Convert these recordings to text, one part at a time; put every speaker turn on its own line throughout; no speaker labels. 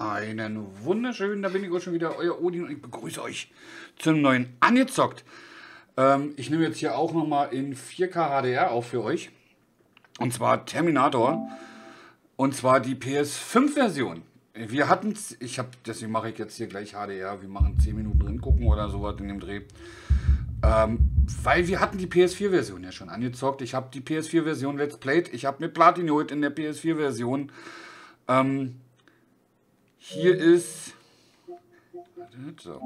Einen wunderschönen, da bin ich auch schon wieder, euer Odin und ich begrüße euch zum neuen Angezockt. Ähm, ich nehme jetzt hier auch nochmal in 4K HDR auf für euch. Und zwar Terminator. Und zwar die PS5-Version. Wir hatten ich habe, deswegen mache ich jetzt hier gleich HDR. Wir machen 10 Minuten drin gucken oder sowas in dem Dreh. Ähm, weil wir hatten die PS4-Version ja schon angezockt. Ich habe die PS4-Version Let's Played. Ich habe mir Platin geholt in der PS4-Version. Ähm, hier ist. So.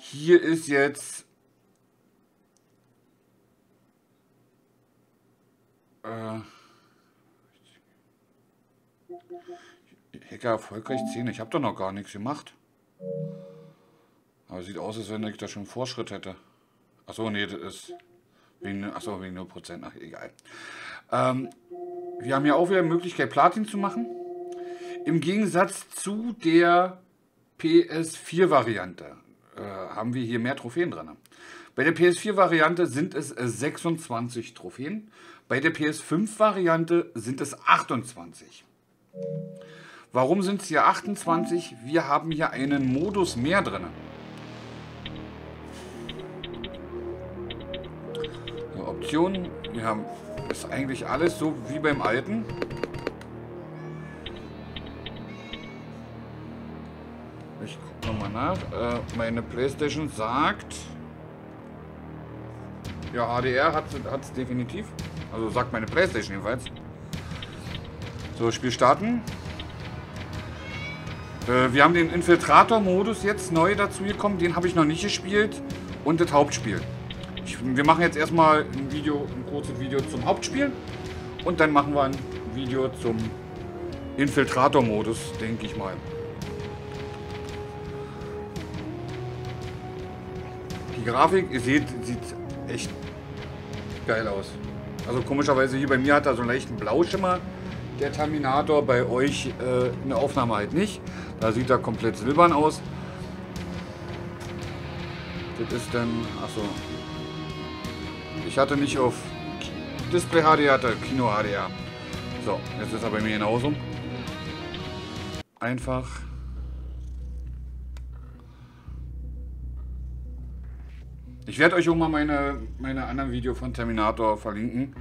Hier ist jetzt. Äh, Hacker erfolgreich 10. Ich habe doch noch gar nichts gemacht. Aber sieht aus, als wenn ich da schon Vorschritt hätte. Achso, nee, das ist wegen, achso, wegen 0%. Ach, egal. Ähm, wir haben hier auch wieder die Möglichkeit, Platin zu machen. Im Gegensatz zu der PS4-Variante äh, haben wir hier mehr Trophäen drin. Bei der PS4-Variante sind es 26 Trophäen. Bei der PS5-Variante sind es 28. Warum sind es hier 28? Wir haben hier einen Modus mehr drin. Optionen. Wir haben ist eigentlich alles so wie beim alten. Nach. Äh, meine Playstation sagt... Ja, HDR hat es definitiv. Also sagt meine Playstation jedenfalls. So, Spiel starten. Äh, wir haben den Infiltrator-Modus jetzt neu dazu gekommen. Den habe ich noch nicht gespielt. Und das Hauptspiel. Ich, wir machen jetzt erstmal ein Video, ein kurzes Video zum Hauptspiel. Und dann machen wir ein Video zum Infiltrator-Modus, denke ich mal. Grafik, ihr seht, sieht echt geil aus. Also komischerweise hier bei mir hat er so einen leichten Blauschimmer, der Terminator. Bei euch äh, in der Aufnahme halt nicht. Da sieht er komplett silbern aus. Das ist dann, achso, ich hatte nicht auf Display HD, hatte Kino HDR. So, jetzt ist er bei mir genauso. Einfach. Ich werde euch auch mal meine, meine anderen Videos von Terminator verlinken.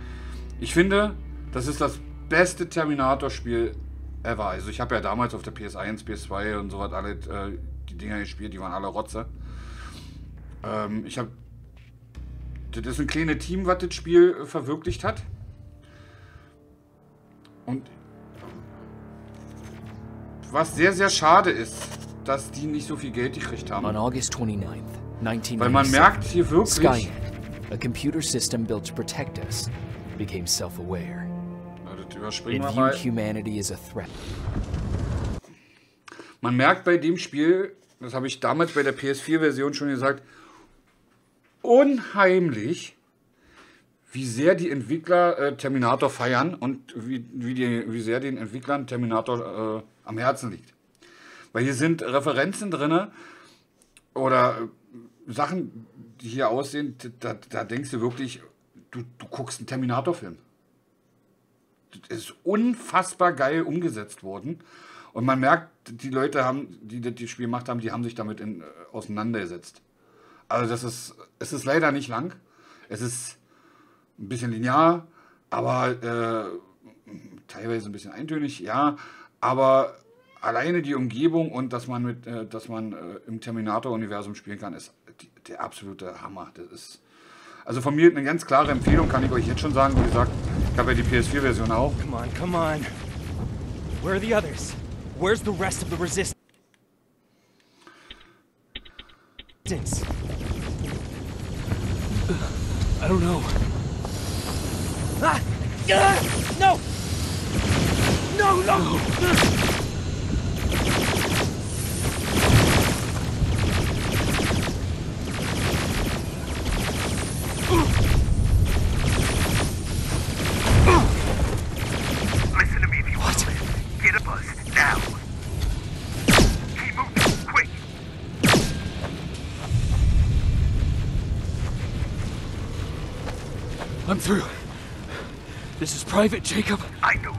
Ich finde, das ist das beste Terminator-Spiel ever. Also ich habe ja damals auf der PS1, PS2 und so was alle äh, die Dinger gespielt, die waren alle Rotze. Ähm, ich habe das ist ein kleines Team, was das Spiel äh, verwirklicht hat. Und was sehr, sehr schade ist, dass die nicht so viel Geld gekriegt haben.
On August 29th, 1997,
Weil man merkt hier wirklich,
Skynet, a computer system built to protect us, became self-aware. It viewed humanity as a threat.
Man merkt bei dem Spiel, das habe ich damals bei der PS4-Version schon gesagt, unheimlich, wie sehr die Entwickler äh, Terminator feiern und wie, wie, die, wie sehr den Entwicklern Terminator äh, am Herzen liegt. Weil hier sind Referenzen drin oder äh, Sachen, die hier aussehen, da, da denkst du wirklich, du, du guckst einen Terminator-Film. Das ist unfassbar geil umgesetzt worden. Und man merkt, die Leute haben, die das Spiel gemacht haben, die haben sich damit in, äh, auseinandergesetzt. Also das ist, es ist leider nicht lang. Es ist ein bisschen linear, aber äh, teilweise ein bisschen eintönig, ja. Aber alleine die Umgebung und dass man mit, äh, dass man äh, im Terminator-Universum spielen kann, ist der absolute Hammer. Das ist also von mir eine ganz klare Empfehlung, kann ich euch jetzt schon sagen. Wie gesagt, ich habe ja die PS4-Version auch.
Come on, come on. Where are the others? Where's the rest of the resistance?
I don't know.
Ah! Ah! No! No, no!
Private Jacob.
I know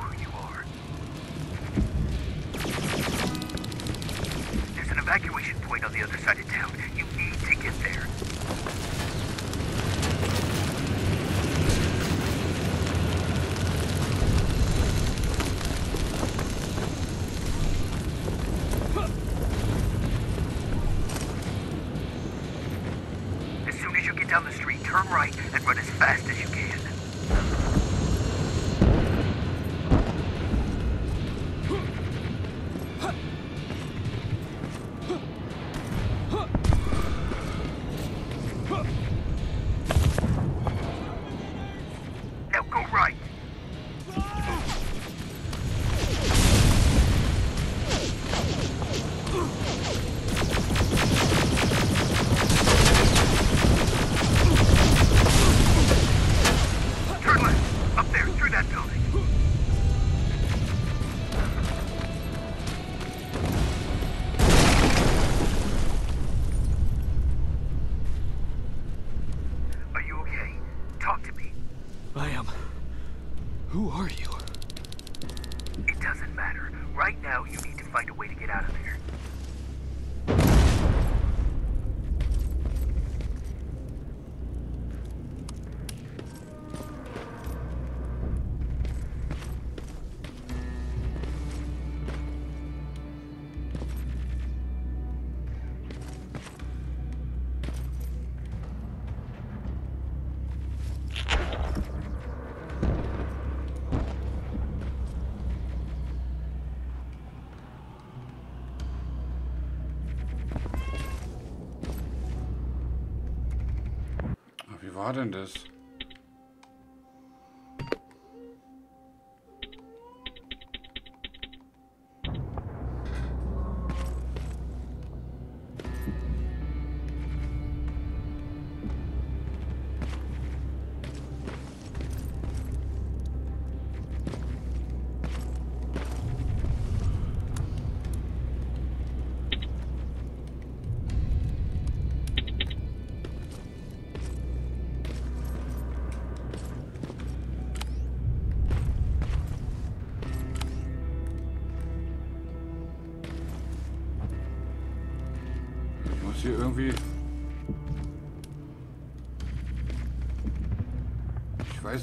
Wie war denn das?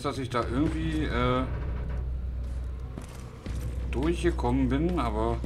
Dass ich da irgendwie äh, durchgekommen bin, aber...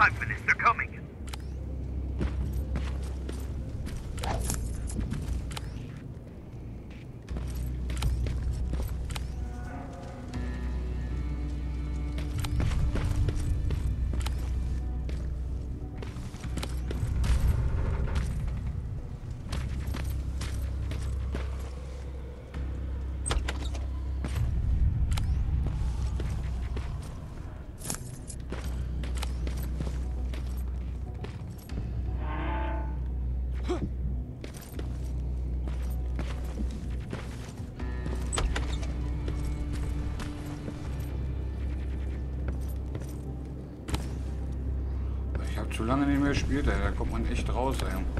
time for. They're coming.
Gespielt, ey. da kommt man echt raus, ey.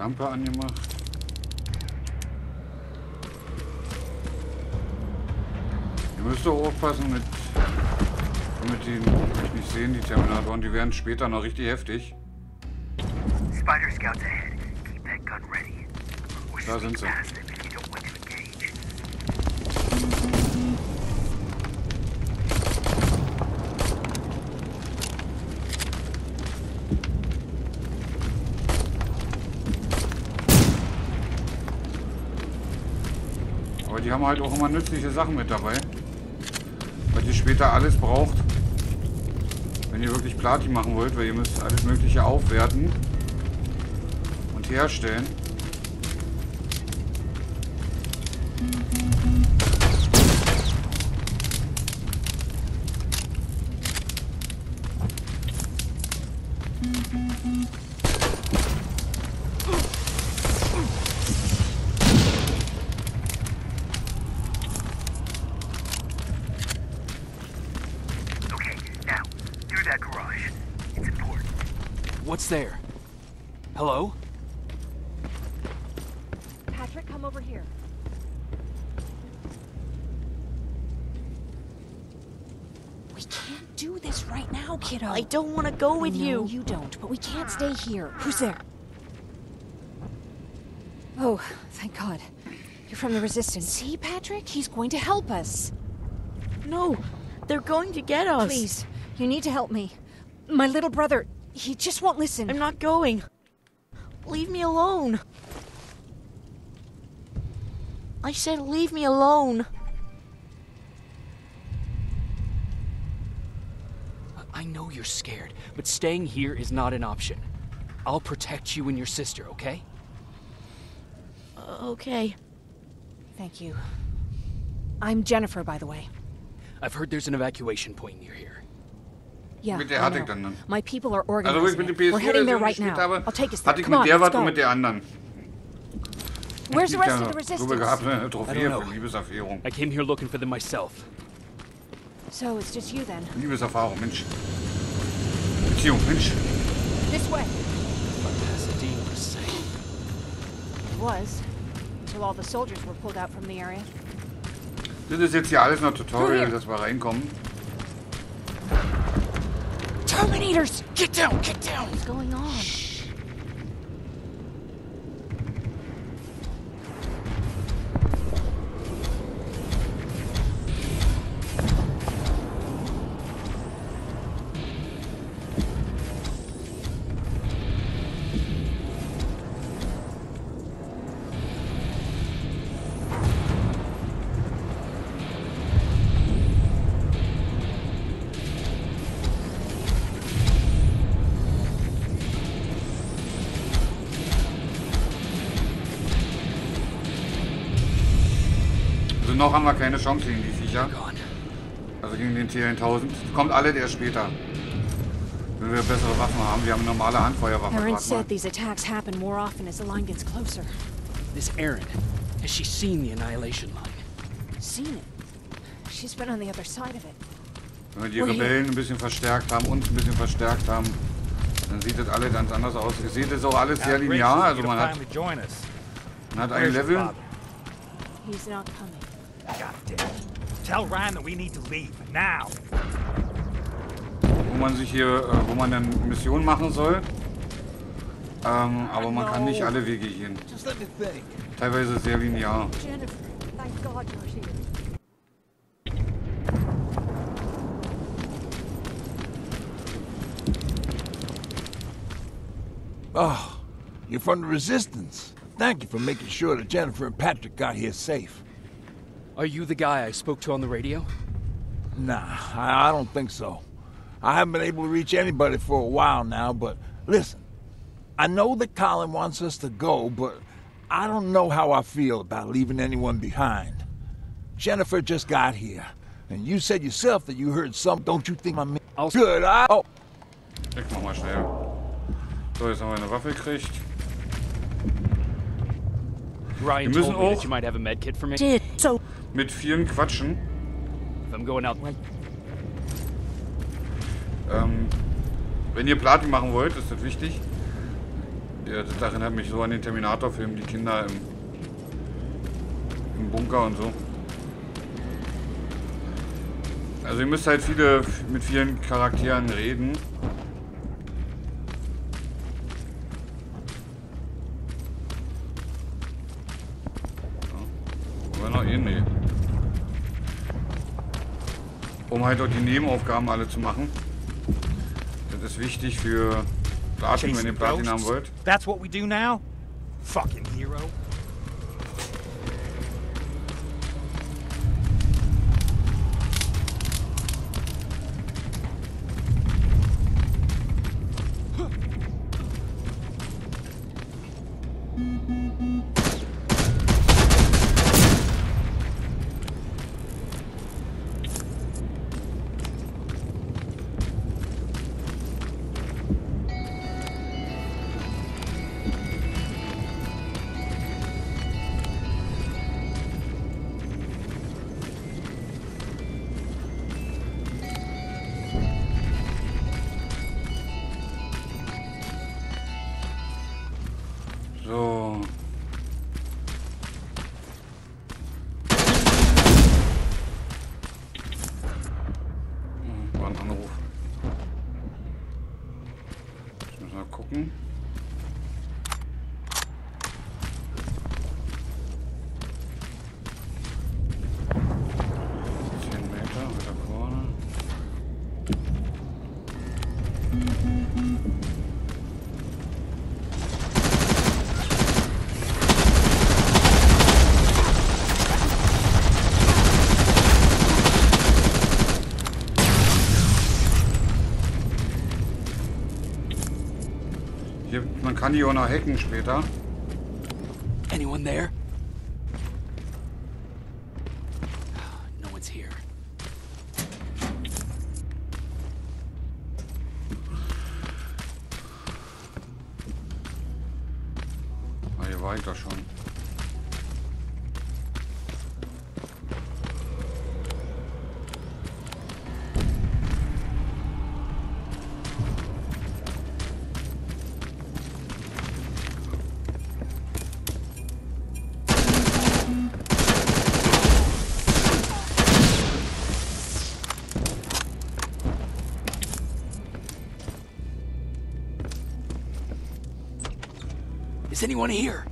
Lampe angemacht. Ihr müsst doch aufpassen mit, mit den, ich nicht sehen, die Terminatoren, die werden später noch richtig heftig. Da sind sie. haben halt auch immer nützliche Sachen mit dabei. Weil ihr später alles braucht, wenn ihr wirklich Platin machen wollt, weil ihr müsst alles mögliche aufwerten und herstellen.
Mm-hmm. Don't want to go with
know
you.
You don't, but we can't stay here. Who's there? Oh, thank God. You're from the Resistance. See, Patrick? He's going to help us.
No, they're going to get us.
Please, you need to help me. My little brother, he just won't listen.
I'm not going. Leave me alone. I said leave me alone.
Know you're scared, but staying here is not an option. I'll protect you and your sister, okay?
Uh, okay.
Thank you. I'm Jennifer, by the way.
I've heard there's an evacuation point near here.
Yeah,
Mit der
I
hatte
know.
ich dann. dann.
My people are
Also, wo ich
organizing
mit
it.
der
We're heading there right now.
habe,
I'll take us there.
hatte ich
Come
mit
on,
der
let's
was
go.
und mit der anderen.
Where's the rest of the resistance?
gehabt, eine
I
Trophäe
don't
für
know. I came here looking for them myself.
So it's just you then.
Liebeserfahrung, Mensch. Beziehung, Mensch.
This way.
Pasadena was safe.
It was. Until all the soldiers were pulled out from the area.
Das ist jetzt hier alles noch Tutorial,
Hier.
dass wir reinkommen.
Terminators!
Get down, get down!
What's going on?
Also noch haben wir keine Chance gegen die Viecher.
Gone.
Also gegen den T1000. Kommt alle erst später. Wenn wir bessere Waffen haben. Wir haben normale Handfeuerwaffen.
Aaron said these attacks happen more often as the line gets closer.
This Erin, has she seen the Annihilation Line?
Seen it. She's been on the other side of it.
Wenn wir die? Rebellen ein bisschen verstärkt haben, uns ein bisschen verstärkt haben, dann sieht das alle ganz anders aus. Ihr seht, das ist auch alles sehr linear. Also man hat, man hat ein Level.
He's not coming.
God damn. Tell Ryan that we need to leave now.
wo man sich hier, äh, wo man dann Missionen machen soll. Ähm, aber man kann nicht alle Wege gehen.
Just let me think.
Teilweise sehr linear.
Jennifer, thank God you're here.
Oh, you're from the Resistance. Thank you for making sure that Jennifer and Patrick got here safe.
Are you the guy I spoke to on the radio?
Nah, I, I don't think so. I haven't been able to reach anybody for a while now, but listen. I know that Colin wants us to go, but I don't know how I feel about leaving anyone behind. Jennifer just got here, and you said yourself that you heard some. Don't you think I'm
I'll-
good? I oh,
Ich mach mal schnell. So, jetzt haben wir eine Waffe gekriegt.
Ryan
Wir müssen
told me
auch-
that you might have a med kit for me.
Did so.
Mit vielen Quatschen. Ähm, wenn ihr Platin machen wollt, ist das wichtig. Ja, das erinnert mich so an den Terminator-Film, die Kinder im, im Bunker und so. Also ihr müsst halt viele mit vielen Charakteren reden. Ja. Aber noch eh nee. Um halt auch die Nebenaufgaben alle zu machen. Das ist wichtig für Platin, wenn ihr Platin haben wollt.
That's what we do now? Fucking hero.
kann die auch noch hacken später.
Anyone here?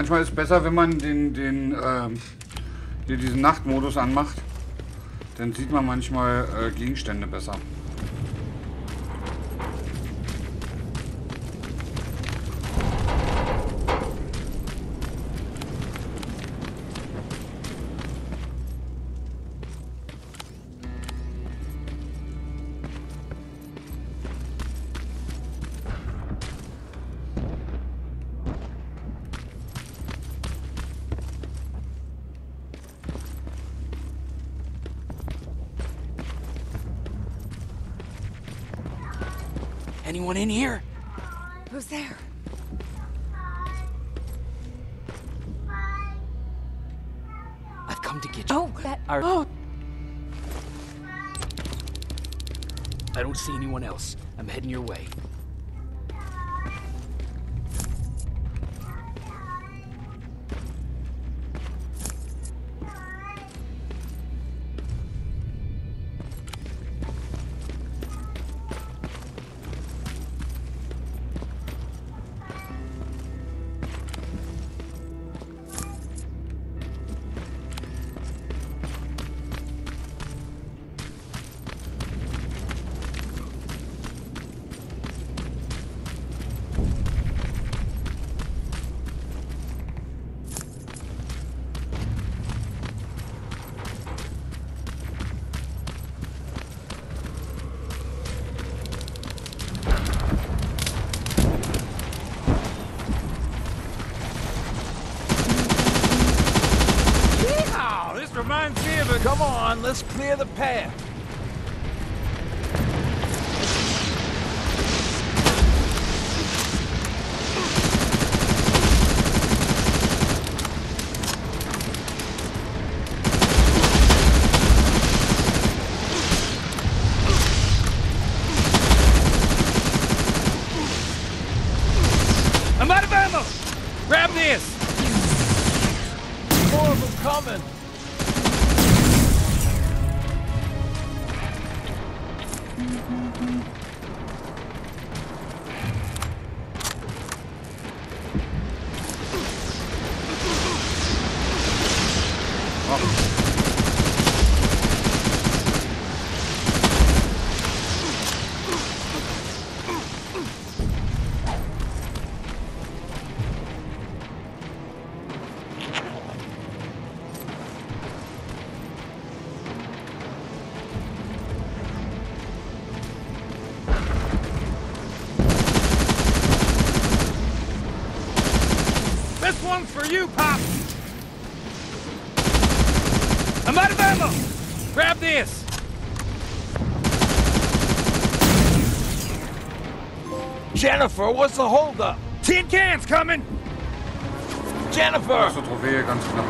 Manchmal ist es besser, wenn man den, den ähm, hier diesen Nachtmodus anmacht. Dann sieht man manchmal äh, Gegenstände besser.
Anyone in here?
Who's there?
I've come to get you.
Oh, that.
Our...
Oh.
I don't see anyone else. I'm heading your way.
Come on, let's clear the path. Jennifer, what's the holdup?
Tin cans coming!
Jennifer!
Erste Trophäe, ganz knapp.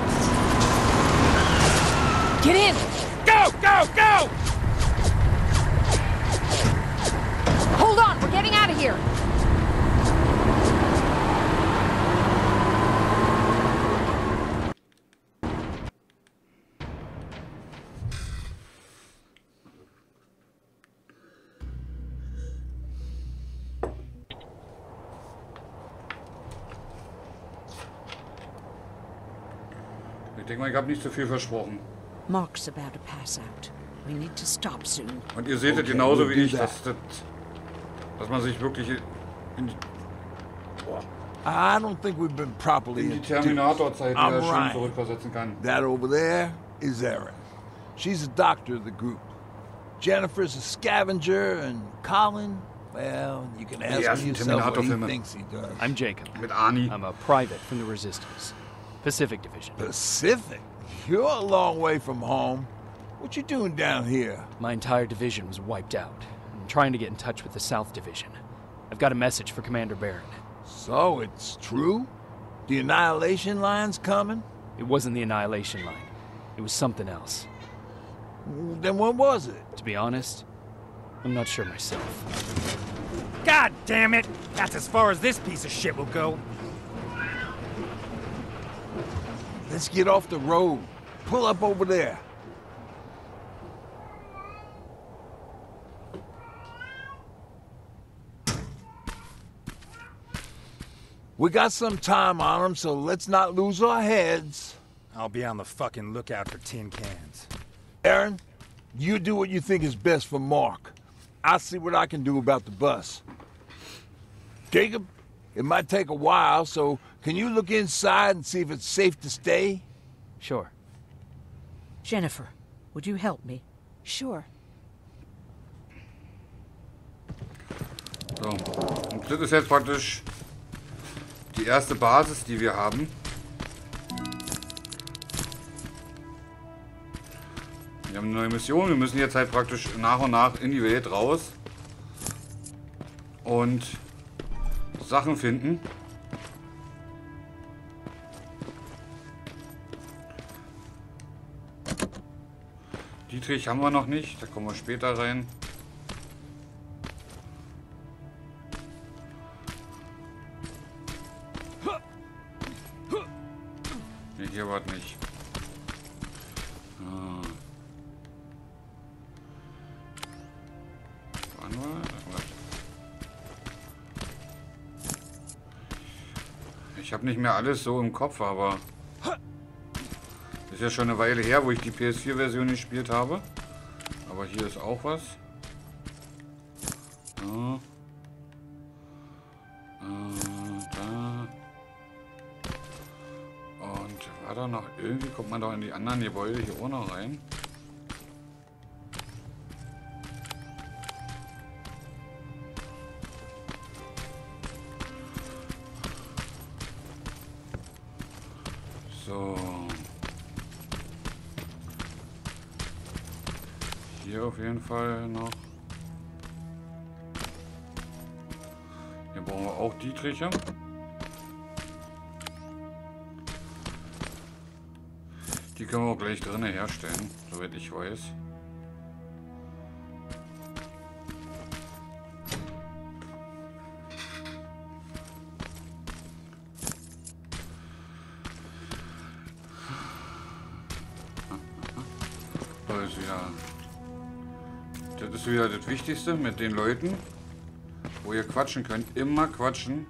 Get in!
Go, go, go!
Hold on, we're getting out of here.
Ich habe nicht zu viel versprochen.
Mark's about to pass out. We need to stop soon.
Und ihr seht es
Okay,
genauso
we'll
wie ich,
that.
dass, das, dass man sich wirklich in die, boah,
I don't think we've been properly
in die. Terminator-Zeit wieder schön
Ryan.
zurückversetzen kann.
That over there is Erin. She's the doctor of the group. Jennifer's a scavenger, and Colin, well, you can ask him yourself what he thinks he does.
I'm Jacob.
Mit Ani.
I'm a private from the Resistance. Pacific Division.
Pacific? You're a long way from home. What you doing down here?
My entire division was wiped out. I'm trying to get in touch with the South Division. I've got a message for Commander Barron.
So it's true? The annihilation line's coming?
It wasn't the Annihilation Line. It was something else.
Then what was it?
To be honest, I'm not sure myself.
God damn it! That's as far as this piece of shit will go.
Let's get off the road. Pull up over there. We got some time on them, so let's not lose our heads.
I'll be on the fucking lookout for tin cans.
Aaron, you do what you think is best for Mark. I'll see what I can do about the bus. Jacob, it might take a while, so can you look inside and see if it's safe to stay?
Sure.
Jennifer, would you help me?
Sure.
So. Und das ist jetzt praktisch die erste Basis, die wir haben. Wir haben eine neue Mission. Wir müssen jetzt halt praktisch nach und nach in die Welt raus. Und Sachen finden. Dietrich haben wir noch nicht. Da kommen wir später rein. Hier war nicht. Ich habe nicht mehr alles so im Kopf, aber ist ja schon eine Weile her, wo ich die PS4-Version gespielt habe. Aber hier ist auch was. Ja. Äh, da. Und war da noch irgendwie, kommt man doch in die anderen Gebäude hier auch noch rein? Fall noch. Hier brauchen wir auch Dietriche. Die können wir auch gleich drinnen herstellen, soweit ich weiß. Da ist wieder. Das ist wieder das Wichtigste mit den Leuten, wo ihr quatschen könnt. Immer quatschen.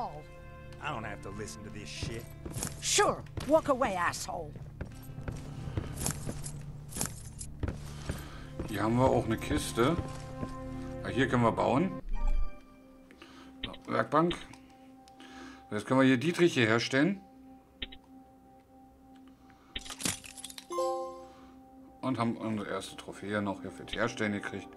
Ball.
I don't have to listen to this shit.
Sure, walk away, asshole.
Hier haben wir auch eine Kiste. Ah, Hier können wir bauen. Werkbank. Jetzt können wir hier Dietrich hier herstellen. Und haben unsere erste Trophäe noch hier fürs Herstellen gekriegt.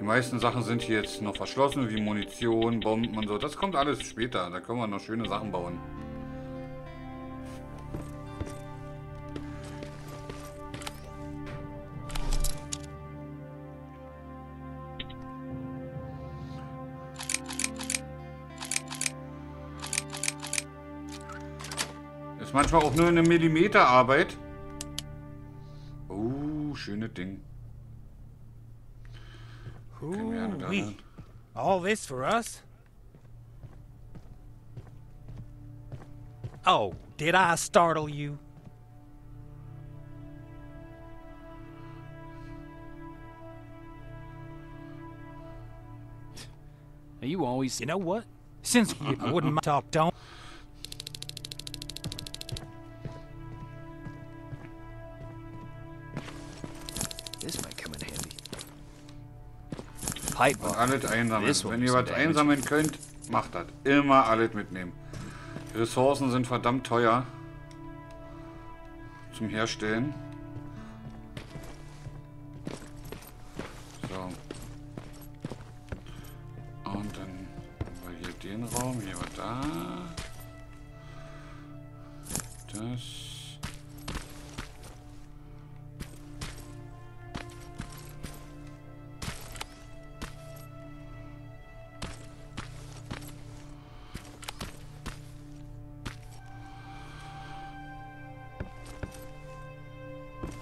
Die meisten Sachen sind hier jetzt noch verschlossen, wie Munition, Bomben und so. Das kommt alles später. Da können wir noch schöne Sachen bauen. Ist manchmal auch nur eine Millimeterarbeit. Oh, schönes Ding. Können wir ja da
Ooh-wee. All this for us? Oh, did I startle you?
You always
You know what? Since you wouldn't talk, don't.
Pipe
Und alles einsammeln. Wenn ihr was einsammeln könnt, macht das. Immer alles mitnehmen. Ressourcen sind verdammt teuer. Zum Herstellen.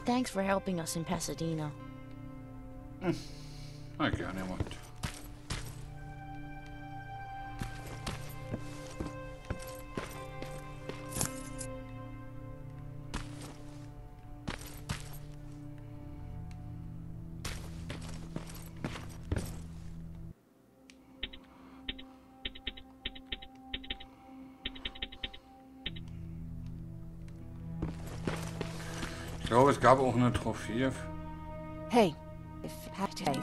Thanks for helping us in Pasadena.
Na, gerne jemand. Ich gab auch eine Trophäe.
Hey. If hey.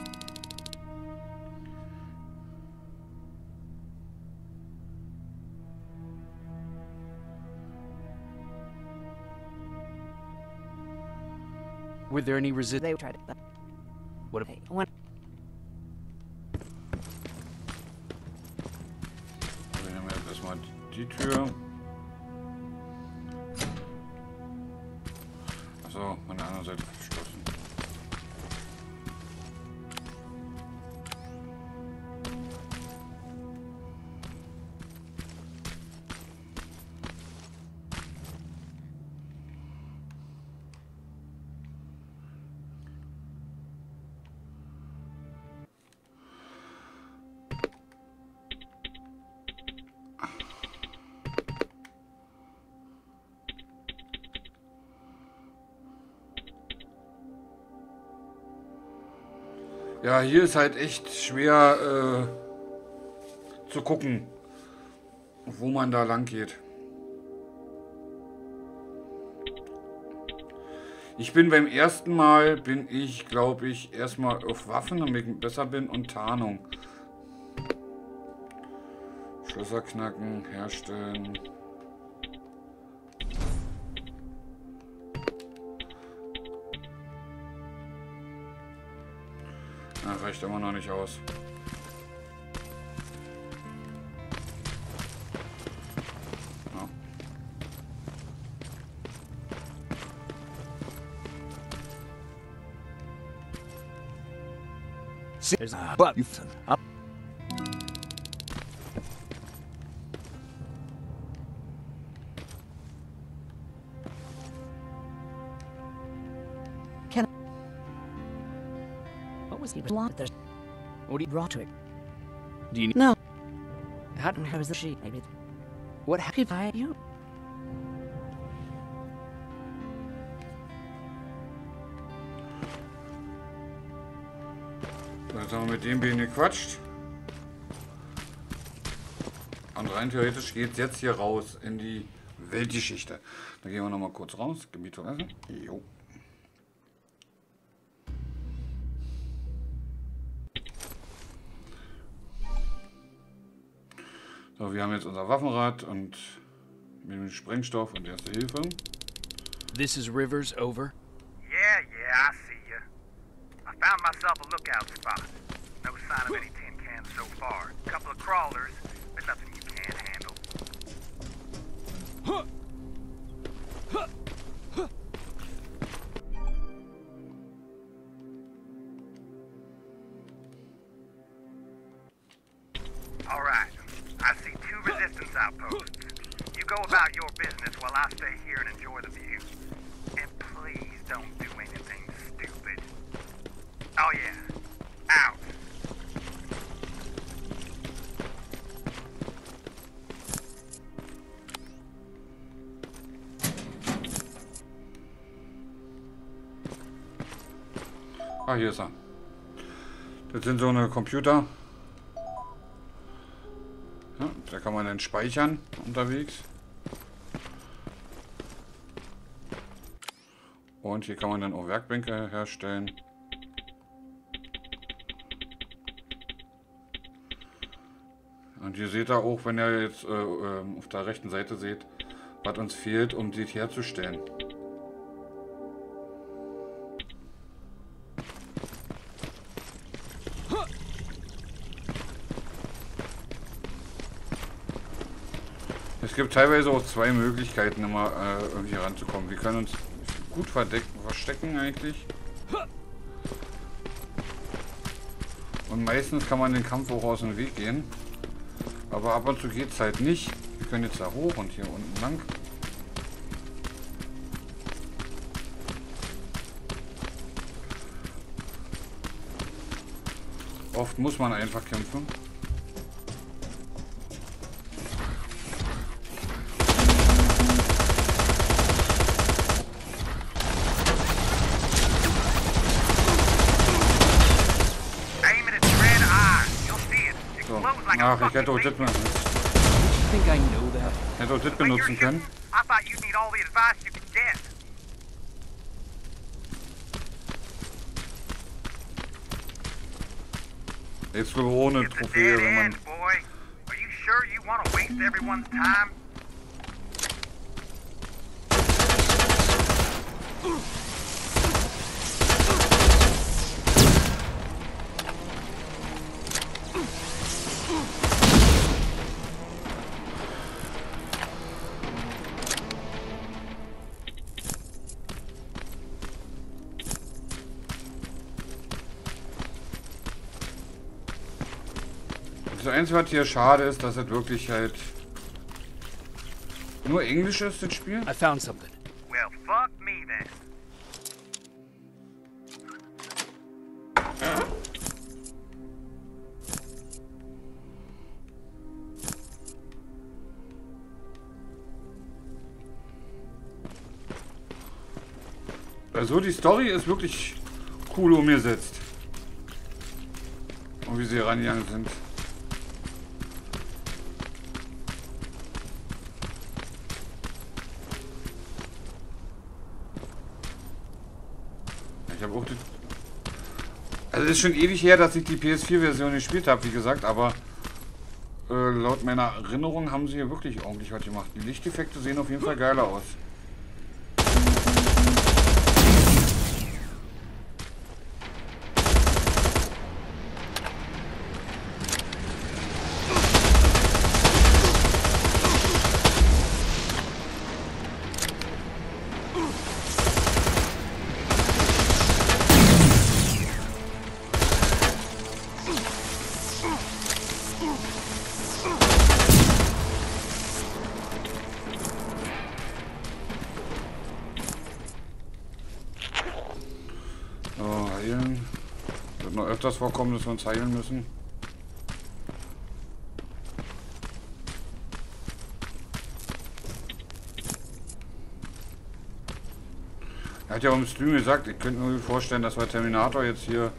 Were there any resist?
Ja, hier ist halt echt schwer äh, zu gucken, wo man da lang geht. Ich bin beim ersten Mal, bin ich, glaube ich, erstmal auf Waffen, damit ich besser bin und Tarnung. Schlösser knacken, herstellen. Reicht immer noch nicht aus. Ja.
But I'm
What
do you?
Roderick.
Do you?
No.
How?
How was the sheep? Maybe.
What happened?
I you.
Jetzt haben wir mit dem Bein gequatscht. Und rein theoretisch geht es jetzt hier raus in die Weltgeschichte. Da gehen wir nochmal kurz raus. Gebiet verlassen. Jo. So, wir haben jetzt unser Waffenrad und mit dem Sprengstoff und Erste Hilfe.
This is Rivers, over.
Yeah, yeah, I see you. I found myself a lookout spot. No sign of any tin cans so far. Couple of crawlers, but nothing you can't handle. All
Ah, hier ist er. Das sind so eine Computer. Ja, da kann man dann speichern unterwegs. Und hier kann man dann auch Werkbänke herstellen. Und hier seht ihr auch, wenn ihr jetzt äh, ähm, auf der rechten Seite seht, was uns fehlt, um das herzustellen. Es gibt teilweise auch zwei Möglichkeiten, immer äh, irgendwie ranzukommen. Wir können uns gut verstecken eigentlich. Und meistens kann man den Kampf auch aus dem Weg gehen. Aber ab und zu geht es halt nicht. Wir können jetzt da hoch und hier unten lang. Oft muss man einfach kämpfen. Ach, ich hätte auch das,
beacon.
ben-
I think I know that.
hätte auch das benutzen können. Jetzt wohl ohne Trophäe, wenn man...
end,
Einzige, was hier schade ist, dass es wirklich halt nur Englisch ist, das Spiel.
I found something.
Well, fuck me then.
Also die Story ist wirklich cool umgesetzt. Und wie sie rangegangen sind. Habe auch die... Also es ist schon ewig her, dass ich die PS4-Version gespielt habe, wie gesagt, aber äh, laut meiner Erinnerung haben sie hier wirklich ordentlich was gemacht. Die Lichteffekte sehen auf jeden Fall geiler aus. Öfters vorkommen, dass wir uns heilen müssen. Er hat ja auch im Stream gesagt, ich könnte mir vorstellen, dass wir Terminator jetzt hier...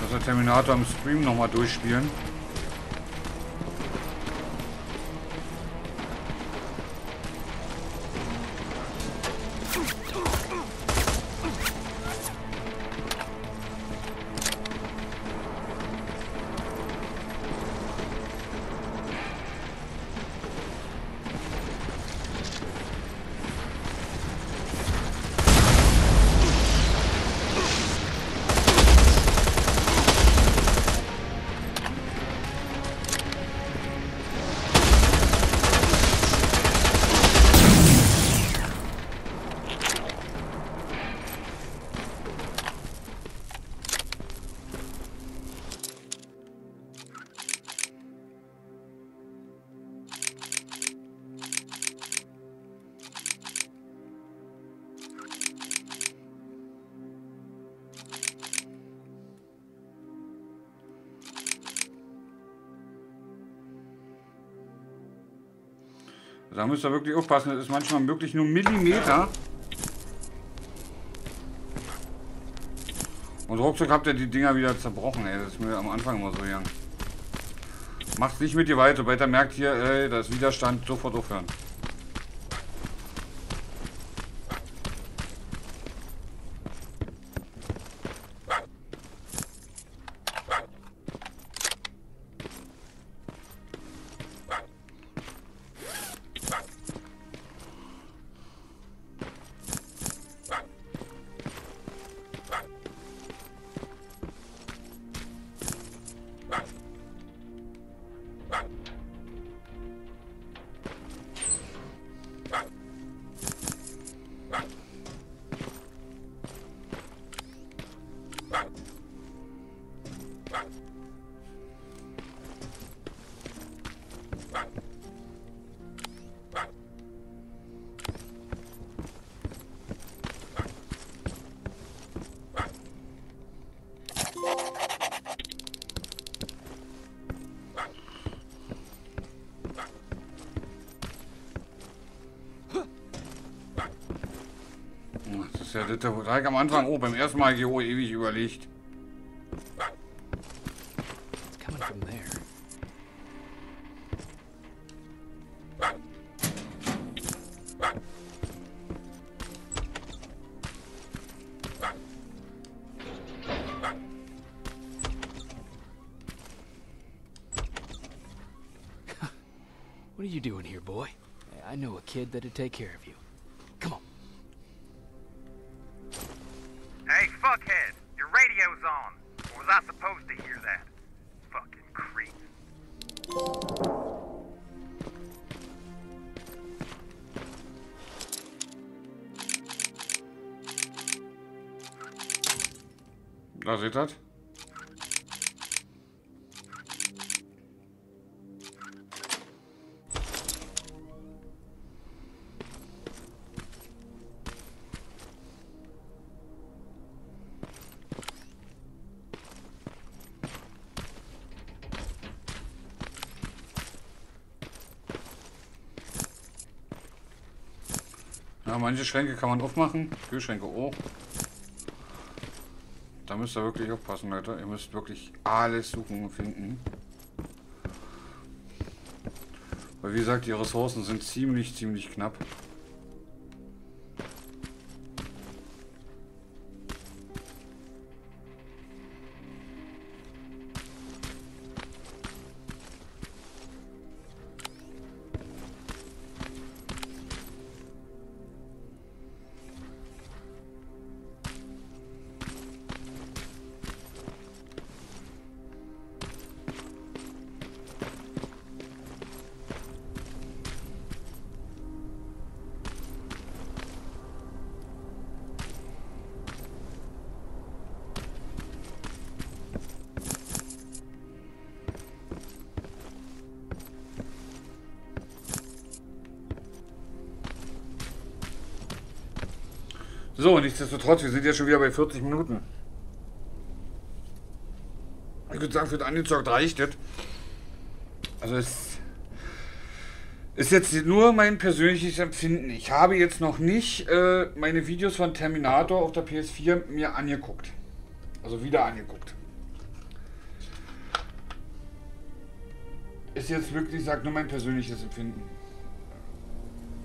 Dass wir Terminator im Stream nochmal durchspielen. Da müsst ihr wirklich aufpassen. Das ist manchmal wirklich nur Millimeter. Und ruckzuck habt ihr die Dinger wieder zerbrochen, ey. Das ist mir am Anfang immer so gegangen. Macht's nicht mit dir weiter. Weiter merkt hier, ey, das Widerstand sofort aufhören. Ja das, am Anfang, oh, beim ersten Mal GO oh, ewig überlegt.
What are you doing here, boy? I know a kid that'd take care of you.
Das? Ja, manche Schränke kann man aufmachen, Kühlschränke auch. Müsst ihr wirklich aufpassen, Leute. Ihr müsst wirklich alles suchen und finden. Weil wie gesagt, die Ressourcen sind ziemlich, ziemlich knapp. So, nichtsdestotrotz, wir sind ja schon wieder bei 40 Minuten. Ich würde sagen, für den Angezockt reicht es. Also es, Ist jetzt nur mein persönliches Empfinden. Ich habe jetzt noch nicht äh, meine Videos von Terminator auf der PS4 mir angeguckt. Also wieder angeguckt. Ist jetzt wirklich, sagt nur mein persönliches Empfinden.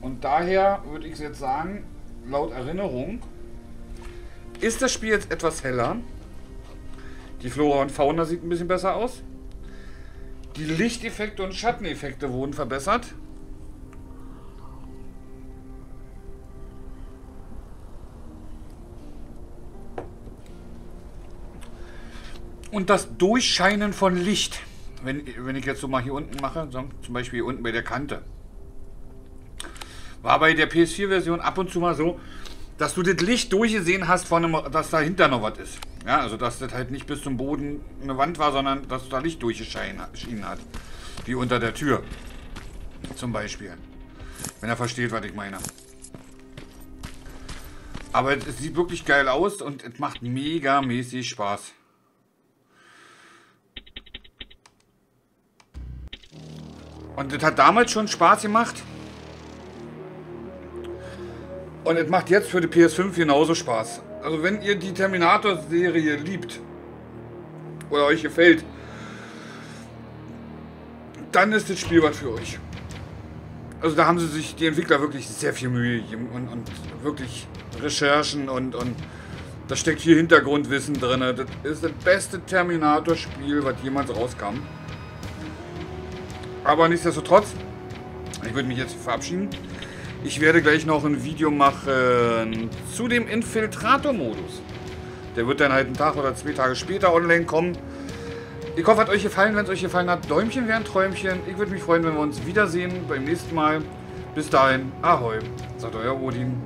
Und daher würde ich jetzt sagen, laut Erinnerung, ist das Spiel jetzt etwas heller. Die Flora und Fauna sieht ein bisschen besser aus. Die Lichteffekte und Schatteneffekte wurden verbessert. Und das Durchscheinen von Licht, wenn, wenn ich jetzt so mal hier unten mache, so, zum Beispiel hier unten bei der Kante, war bei der PS4-Version ab und zu mal so, dass du das Licht durchgesehen hast, von einem, dass dahinter noch was ist. Ja, also dass das halt nicht bis zum Boden eine Wand war, sondern dass da Licht durchgeschienen hat. Wie unter der Tür. Zum Beispiel. Wenn er versteht, was ich meine. Aber es sieht wirklich geil aus und es macht mega mäßig Spaß. Und das hat damals schon Spaß gemacht. Und es macht jetzt für die PS5 genauso Spaß. Also wenn ihr die Terminator-Serie liebt oder euch gefällt, dann ist das Spiel was für euch. Also da haben sie sich, die Entwickler, wirklich sehr viel Mühe gegeben und, und wirklich Recherchen und, und da steckt viel Hintergrundwissen drin. Das ist das beste Terminator-Spiel, was jemals rauskam. Aber nichtsdestotrotz, ich würde mich jetzt verabschieden. Ich werde gleich noch ein Video machen zu dem Infiltrator-Modus. Der wird dann halt einen Tag oder zwei Tage später online kommen. Ich hoffe, hat euch gefallen. Wenn es euch gefallen hat, Däumchen wären Träumchen. Ich würde mich freuen, wenn wir uns wiedersehen beim nächsten Mal. Bis dahin, ahoi, sagt euer Odin.